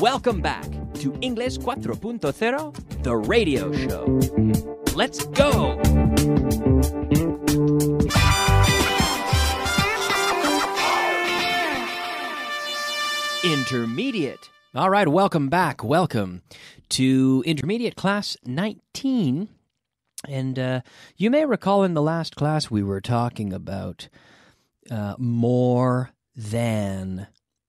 Welcome back to English 4.0, the radio show. Let's go! Intermediate. All right, welcome back. Welcome to Intermediate Class 19. And uh, you may recall in the last class we were talking about uh, more than,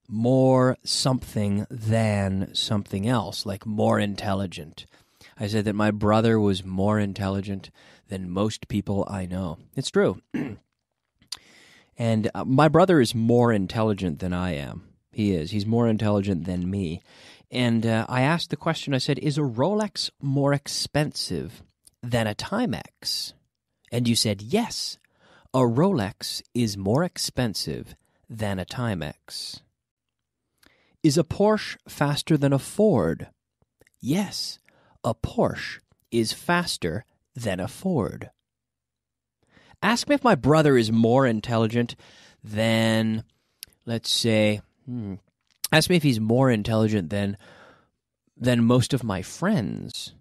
more something than something else, like more intelligent. I said that my brother was more intelligent than most people I know. It's true. and uh, my brother is more intelligent than I am. He is. He's more intelligent than me. And uh, I asked the question I said, Is a Rolex more expensive than a Timex? And you said, Yes, a Rolex is more expensive than a Timex. Is a Porsche faster than a Ford? Yes, a Porsche is faster than a Ford. Ask me if my brother is more intelligent than, let's say, hmm, ask me if he's more intelligent than than most of my friends.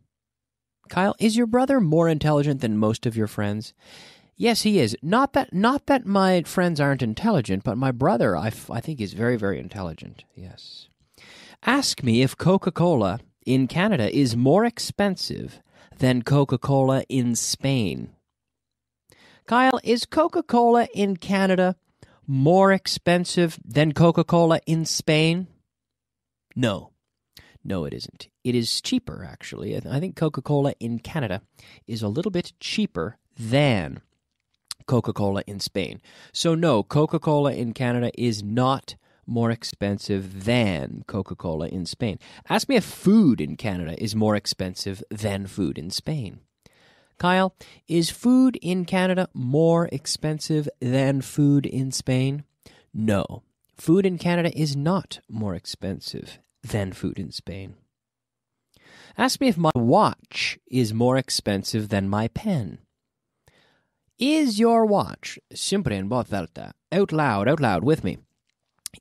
Kyle, is your brother more intelligent than most of your friends? Yes, he is. Not that not that my friends aren't intelligent, but my brother I, f- I think is very very intelligent. Yes. Ask me if Coca-Cola in Canada is more expensive than Coca-Cola in Spain. Kyle, is Coca-Cola in Canada more expensive than Coca-Cola in Spain? No. No, it isn't. It is cheaper, actually. I think Coca Cola in Canada is a little bit cheaper than Coca Cola in Spain. So, no, Coca Cola in Canada is not more expensive than Coca Cola in Spain. Ask me if food in Canada is more expensive than food in Spain. Kyle, is food in Canada more expensive than food in Spain? No. Food in Canada is not more expensive than food in Spain. Ask me if my watch is more expensive than my pen. Is your watch, siempre en voz alta, out loud, out loud with me,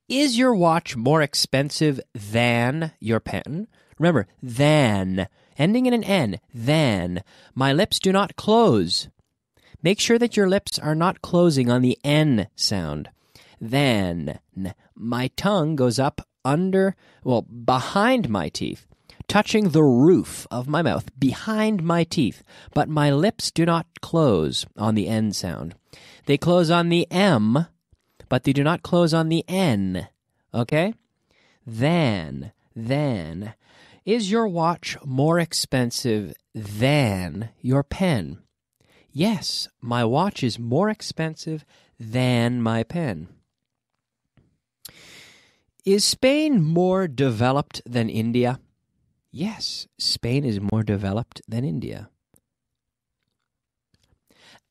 is your watch more expensive than your pen? Remember, than, ending in an N, than. My lips do not close. Make sure that your lips are not closing on the N sound. Than. my tongue goes up under, well, behind my teeth, touching the roof of my mouth, behind my teeth, but my lips do not close on the N sound. They close on the M, but they do not close on the N. Okay? Then, then, is your watch more expensive than your pen? Yes, my watch is more expensive than my pen. Is Spain more developed than India? Yes, Spain is more developed than India.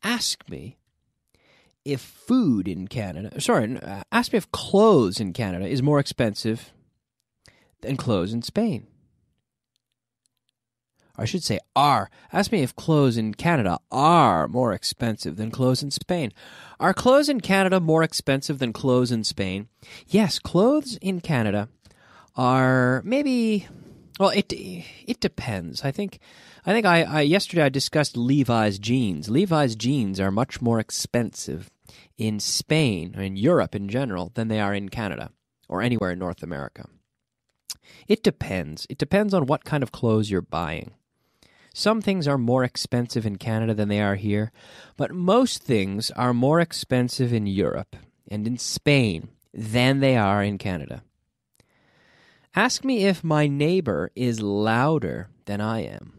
Ask me if food in Canada, sorry, uh, ask me if clothes in Canada is more expensive than clothes in Spain. I should say are. Ask me if clothes in Canada are more expensive than clothes in Spain. Are clothes in Canada more expensive than clothes in Spain? Yes, clothes in Canada are maybe well it it depends. I think I think I, I yesterday I discussed Levi's jeans. Levi's jeans are much more expensive in Spain or in Europe in general than they are in Canada or anywhere in North America. It depends. It depends on what kind of clothes you're buying. Some things are more expensive in Canada than they are here, but most things are more expensive in Europe and in Spain than they are in Canada. Ask me if my neighbor is louder than I am.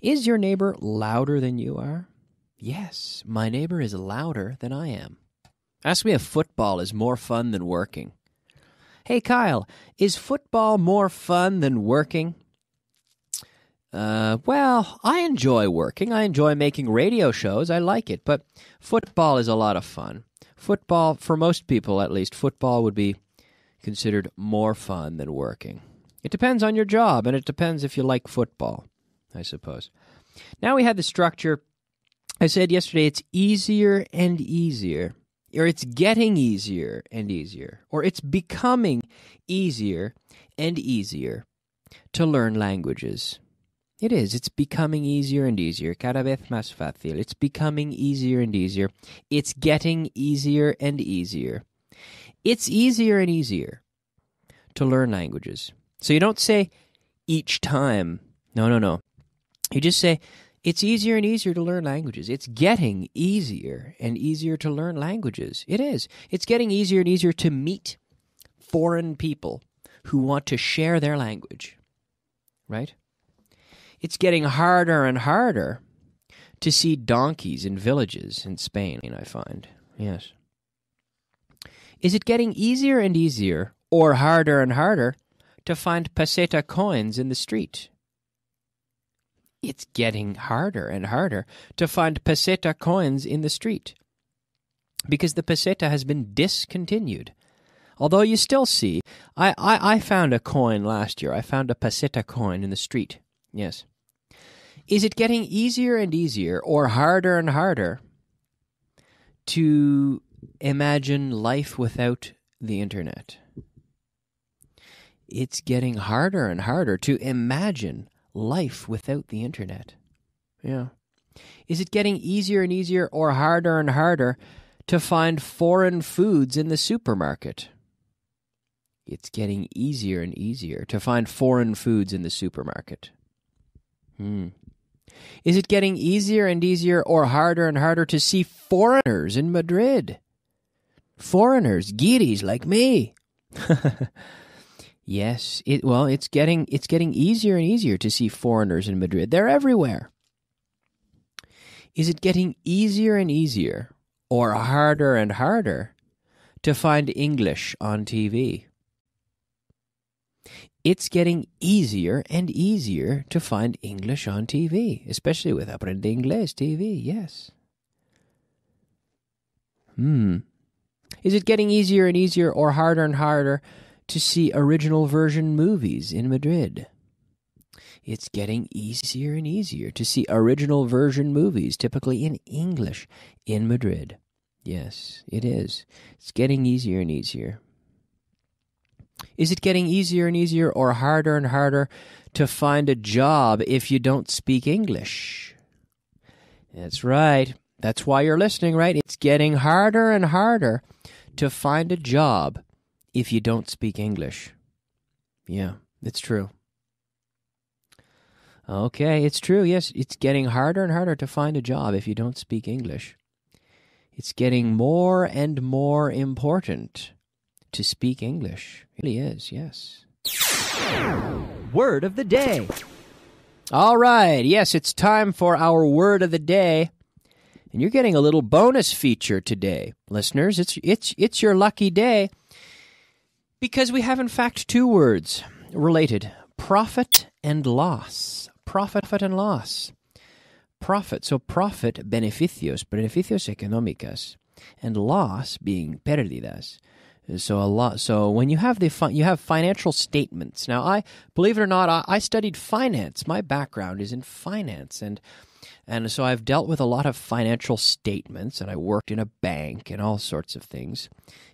Is your neighbor louder than you are? Yes, my neighbor is louder than I am. Ask me if football is more fun than working. Hey, Kyle, is football more fun than working? Uh, well, I enjoy working. I enjoy making radio shows. I like it, but football is a lot of fun. Football, for most people at least, football would be considered more fun than working. It depends on your job, and it depends if you like football, I suppose. Now we had the structure. I said yesterday it's easier and easier or it's getting easier and easier, or it's becoming easier and easier to learn languages. It is. It's becoming easier and easier. Cada vez más fácil. It's becoming easier and easier. It's getting easier and easier. It's easier and easier to learn languages. So you don't say each time. No, no, no. You just say it's easier and easier to learn languages. It's getting easier and easier to learn languages. It is. It's getting easier and easier to meet foreign people who want to share their language. Right? It's getting harder and harder to see donkeys in villages in Spain, I find. Yes. Is it getting easier and easier, or harder and harder, to find peseta coins in the street? It's getting harder and harder to find peseta coins in the street because the peseta has been discontinued. Although you still see, I, I, I found a coin last year. I found a peseta coin in the street. Yes. Is it getting easier and easier or harder and harder to imagine life without the internet? It's getting harder and harder to imagine life without the internet. Yeah. Is it getting easier and easier or harder and harder to find foreign foods in the supermarket? It's getting easier and easier to find foreign foods in the supermarket. Hmm. Is it getting easier and easier or harder and harder to see foreigners in Madrid? Foreigners, guiris like me. yes, it well, it's getting it's getting easier and easier to see foreigners in Madrid. They're everywhere. Is it getting easier and easier or harder and harder to find English on TV? it's getting easier and easier to find English on TV, especially with Aprende Inglés TV, yes. Hmm. Is it getting easier and easier or harder and harder to see original version movies in Madrid? It's getting easier and easier to see original version movies, typically in English, in Madrid. Yes, it is. It's getting easier and easier. Is it getting easier and easier or harder and harder to find a job if you don't speak English? That's right. That's why you're listening, right? It's getting harder and harder to find a job if you don't speak English. Yeah, it's true. Okay, it's true. Yes, it's getting harder and harder to find a job if you don't speak English. It's getting more and more important to speak English. It really is, yes. Word of the day. All right, yes, it's time for our word of the day. And you're getting a little bonus feature today, listeners. It's it's it's your lucky day because we have in fact two words related: profit and loss. Profit and loss. Profit, so profit, beneficios, beneficios económicas, and loss being pérdidas. So a lot. So when you have the fi- you have financial statements. Now, I believe it or not, I, I studied finance. My background is in finance, and and so I've dealt with a lot of financial statements, and I worked in a bank and all sorts of things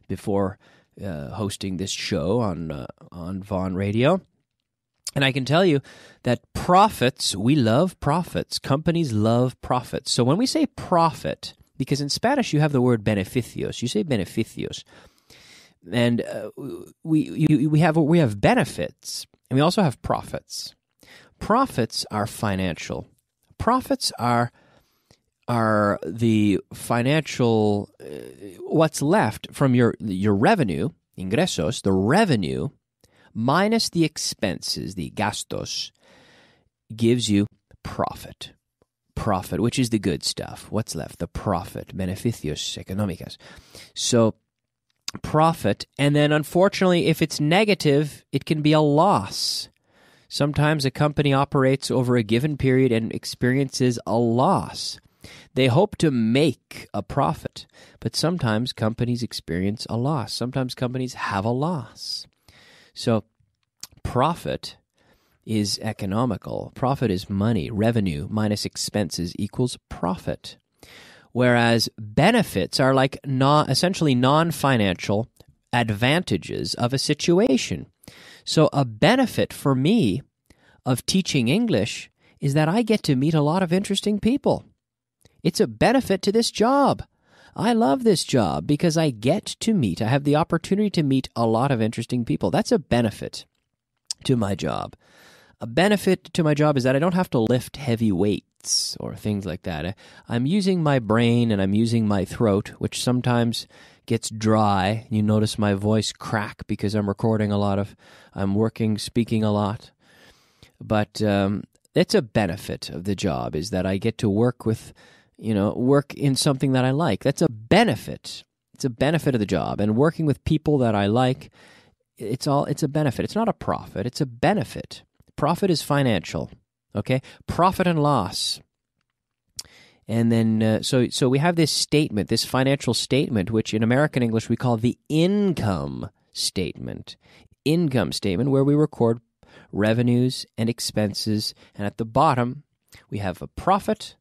before uh, hosting this show on uh, on Vaughan Radio. And I can tell you that profits, we love profits. Companies love profits. So when we say profit, because in Spanish you have the word beneficios, you say beneficios and uh, we we have we have benefits and we also have profits. Profits are financial. Profits are are the financial uh, what's left from your your revenue ingresos the revenue minus the expenses the gastos gives you profit profit which is the good stuff what's left the profit beneficios económicas so profit. And then, unfortunately, if it's negative, it can be a loss. Sometimes a company operates over a given period and experiences a loss. They hope to make a profit, but sometimes companies experience a loss. Sometimes companies have a loss. So, profit is economical. Profit is money. Revenue minus expenses equals profit. whereas benefits are like non, essentially non financial advantages of a situation. So, a benefit for me of teaching English is that I get to meet a lot of interesting people. It's a benefit to this job. I love this job because I get to meet, I have the opportunity to meet a lot of interesting people. That's a benefit to my job. A benefit to my job is that I don't have to lift heavy weights or things like that. I'm using my brain and I'm using my throat, which sometimes gets dry. You notice my voice crack because I'm recording a lot of, I'm working, speaking a lot. But um, it's a benefit of the job is that I get to work with you know, work in something that I like. That's a benefit. It's a benefit of the job. And working with people that I like, it's all it's a benefit. It's not a profit, it's a benefit. Profit is financial. Okay? Profit and loss. And then uh, so so we have this statement, this financial statement which in American English we call the income statement. Income statement where we record revenues and expenses. And at the bottom we have a profit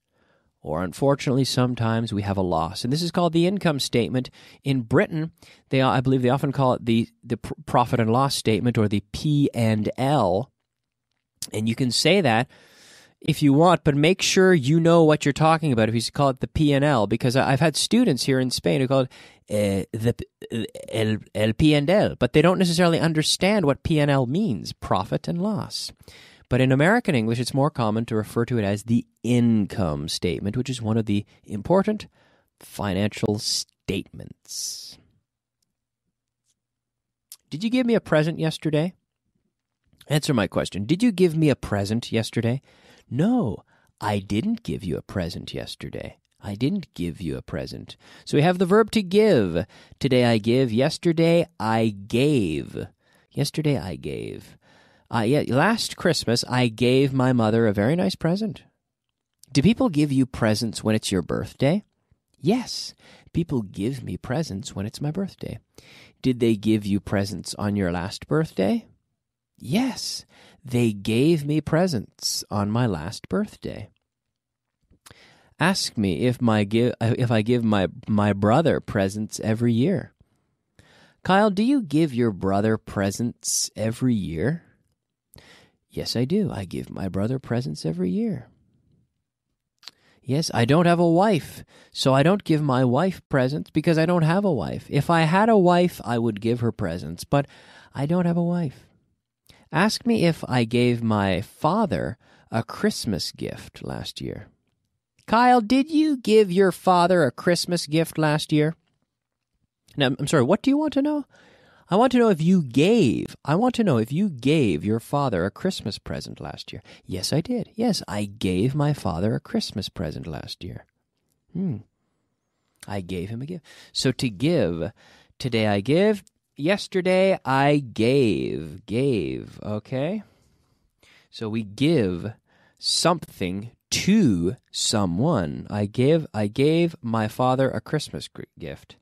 or unfortunately sometimes we have a loss. And this is called the income statement. In britain they i believe they often call it the the profit and loss statement or the p&l and you can say that if you want but make sure you know what you're talking about if you call it the p&l because i've had students here in spain who call it uh, the el, el p&l but they don't necessarily understand what p&l means profit and loss but in American English, it's more common to refer to it as the income statement, which is one of the important financial statements. Did you give me a present yesterday? Answer my question. Did you give me a present yesterday? No, I didn't give you a present yesterday. I didn't give you a present. So we have the verb to give. Today I give. Yesterday I gave. Yesterday I gave. Uh, yeah, last Christmas, I gave my mother a very nice present. Do people give you presents when it's your birthday? Yes, people give me presents when it's my birthday. Did they give you presents on your last birthday? Yes, they gave me presents on my last birthday. Ask me if my give if I give my my brother presents every year. Kyle, do you give your brother presents every year? Yes, I do. I give my brother presents every year. Yes, I don't have a wife, so I don't give my wife presents because I don't have a wife. If I had a wife, I would give her presents, but I don't have a wife. Ask me if I gave my father a Christmas gift last year. Kyle, did you give your father a Christmas gift last year? Now, I'm sorry, what do you want to know? I want to know if you gave. I want to know if you gave your father a Christmas present last year. Yes, I did. Yes, I gave my father a Christmas present last year. Hmm. I gave him a gift. So to give, today I give, yesterday I gave. Gave, okay? So we give something to someone. I give I gave my father a Christmas gift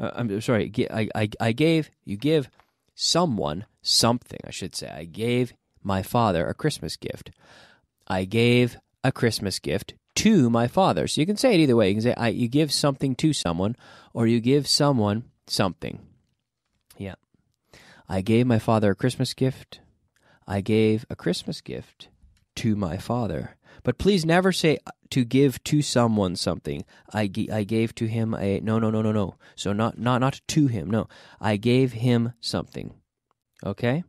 uh, I'm sorry, I, I, I gave, you give someone something, I should say. I gave my father a Christmas gift. I gave a Christmas gift to my father. So you can say it either way. You can say I, you give something to someone, or you give someone something. I gave my father a Christmas gift. I gave a Christmas gift to my father. But please never say uh, to give to someone something. I, I gave to him a no no no no no. So not not not to him. No. I gave him something. Okay?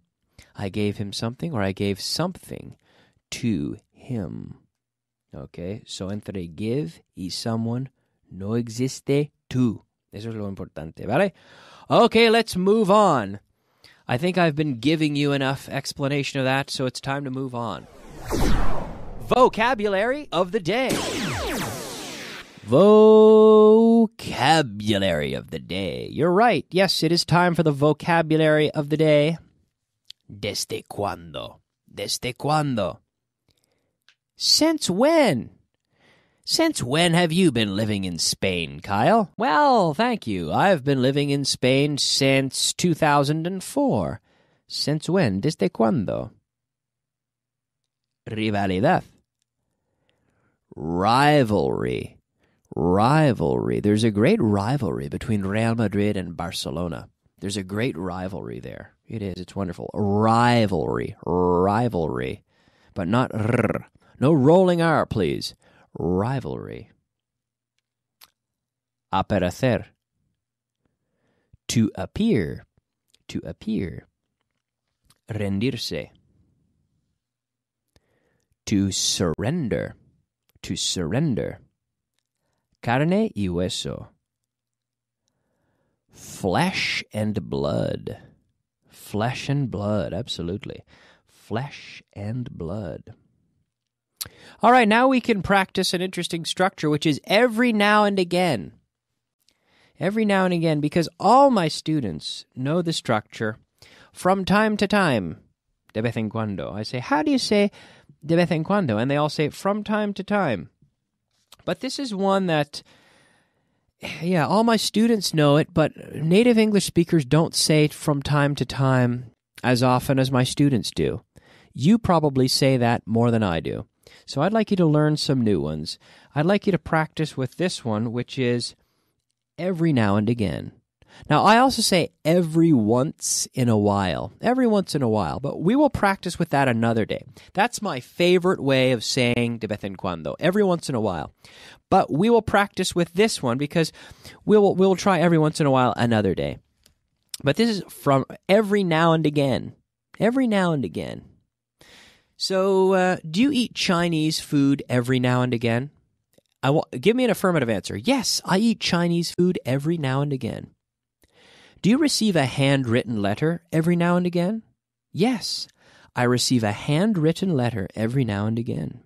I gave him something or I gave something to him. Okay? So entre give y someone no existe tú. Eso es lo importante, ¿vale? Okay, let's move on. I think I've been giving you enough explanation of that, so it's time to move on. Vocabulary of the day. Vocabulary of the day. You're right. Yes, it is time for the vocabulary of the day. Desde cuando? Desde cuando? Since when? Since when have you been living in Spain, Kyle? Well, thank you. I've been living in Spain since 2004. Since when? Desde cuando? Rivalidad rivalry. Rivalry. There's a great rivalry between Real Madrid and Barcelona. There's a great rivalry there. It is. It's wonderful. Rivalry. Rivalry. But not rrr. No rolling R, please. Rivalry. Aparecer. To appear. To appear. Rendirse. To surrender. To surrender. Carne y hueso. Flesh and blood. Flesh and blood, absolutely. Flesh and blood. All right, now we can practice an interesting structure, which is every now and again. Every now and again, because all my students know the structure from time to time. De vez en cuando. I say, how do you say de vez en cuando? And they all say from time to time. But this is one that, yeah, all my students know it, but native English speakers don't say from time to time as often as my students do. You probably say that more than I do. So I'd like you to learn some new ones. I'd like you to practice with this one, which is every now and again. Now, I also say every once in a while, every once in a while, but we will practice with that another day. That's my favorite way of saying de vez en cuando, every once in a while. But we will practice with this one because we'll, we'll try every once in a while another day. But this is from every now and again. Every now and again. So, uh, do you eat Chinese food every now and again? I want, give me an affirmative answer. Yes, I eat Chinese food every now and again. Do you receive a handwritten letter every now and again? Yes, I receive a handwritten letter every now and again.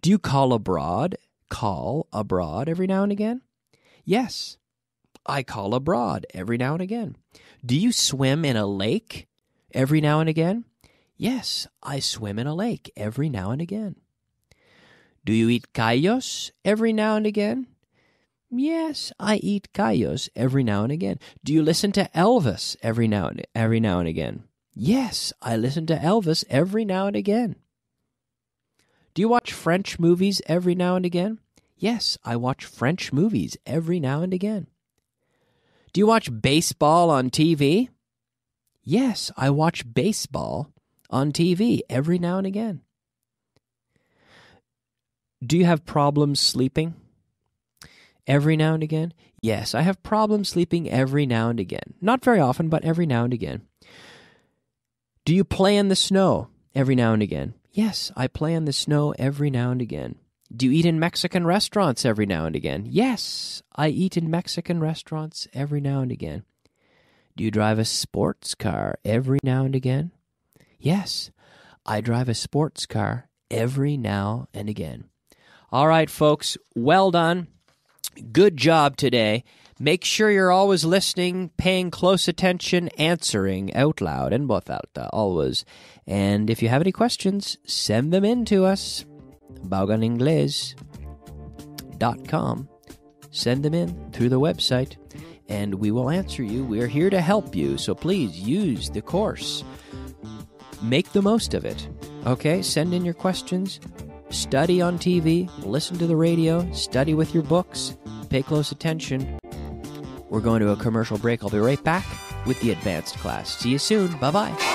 Do you call abroad? Call abroad every now and again? Yes, I call abroad every now and again. Do you swim in a lake every now and again? Yes, I swim in a lake every now and again. Do you eat callos every now and again? Yes, I eat callos every now and again. Do you listen to Elvis every now and every now and again? Yes, I listen to Elvis every now and again. Do you watch French movies every now and again? Yes, I watch French movies every now and again. Do you watch baseball on TV? Yes, I watch baseball on TV every now and again. Do you have problems sleeping? every now and again? Yes, I have problems sleeping every now and again. Not very often, but every now and again. Do you play in the snow every now and again? Yes, I play in the snow every now and again. Do you eat in Mexican restaurants every now and again? Yes, I eat in Mexican restaurants every now and again. Do you drive a sports car every now and again? Yes, I drive a sports car every now and again. All right, folks, well done. Good job today. Make sure you're always listening, paying close attention, answering out loud and voz alta, uh, always. And if you have any questions, send them in to us. vaughaningles.com. Send them in through the website, and we will answer you. We're here to help you, so please use the course. Make the most of it. Okay? Send in your questions. Study on TV, listen to the radio, study with your books Pay close attention. We're going to a commercial break. I'll be right back with the advanced class. See you soon. Bye bye.